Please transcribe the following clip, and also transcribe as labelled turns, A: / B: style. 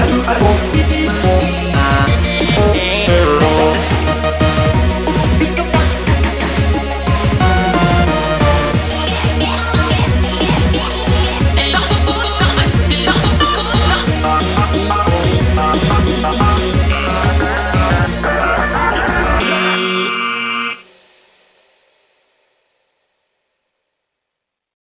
A: I do, I won't